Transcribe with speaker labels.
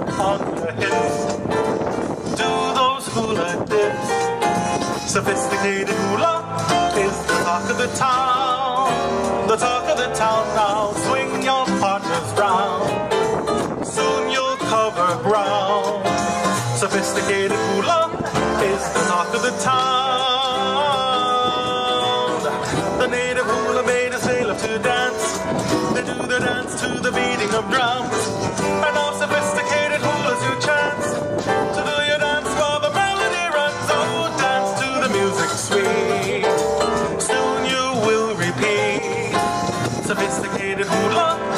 Speaker 1: on the hips. Do those hula dips. Sophisticated hula is the talk of the town. The talk of the town now. Swing your partners round. Soon you'll cover ground. Sophisticated hula is the talk of the town. The native hula made a sailor to dance. They do the dance to the beating of drums. sophisticated hoodlum.